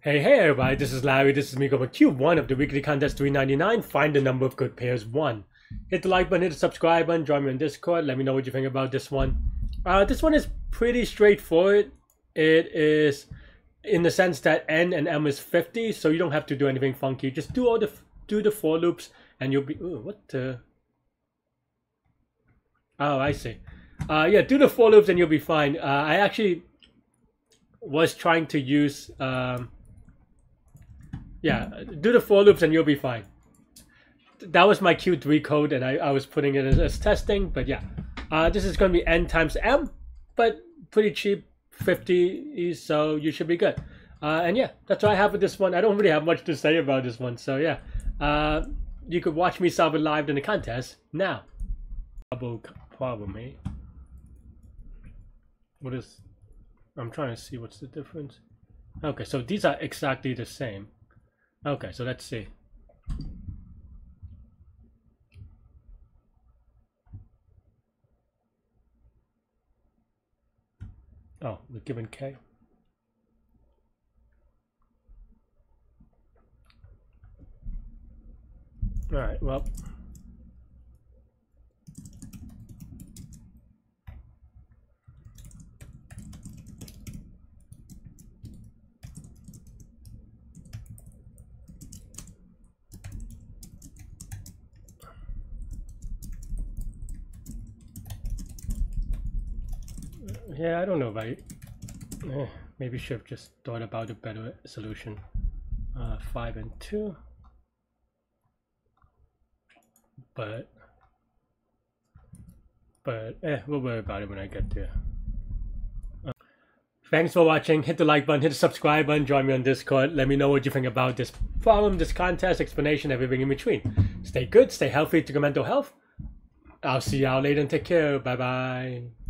Hey, hey everybody, this is Larry, this is with Q1 of the weekly contest 399, find the number of good pairs 1. Hit the like button, hit the subscribe button, join me on Discord, let me know what you think about this one. Uh, this one is pretty straightforward. It is in the sense that N and M is 50, so you don't have to do anything funky. Just do all the do the for loops and you'll be... Ooh, what the... Oh, I see. Uh, yeah, do the for loops and you'll be fine. Uh, I actually was trying to use... Um, yeah, do the for loops and you'll be fine. That was my Q3 code and I, I was putting it as, as testing, but yeah. Uh, this is going to be N times M, but pretty cheap, 50, so you should be good. Uh, and yeah, that's all I have with this one. I don't really have much to say about this one, so yeah. Uh, you could watch me solve it live in the contest now. Double problem, eh? What is... I'm trying to see what's the difference. Okay, so these are exactly the same. Okay, so let's see. Oh, we're given K. All right, well. Yeah, I don't know, right? Eh, maybe should have just thought about a better solution. Uh, 5 and 2. But, but, eh, we'll worry about it when I get there. Uh, thanks for watching. Hit the like button, hit the subscribe button, join me on Discord. Let me know what you think about this problem, this contest, explanation, everything in between. Stay good, stay healthy, to your mental health. I'll see y'all later and take care. Bye bye.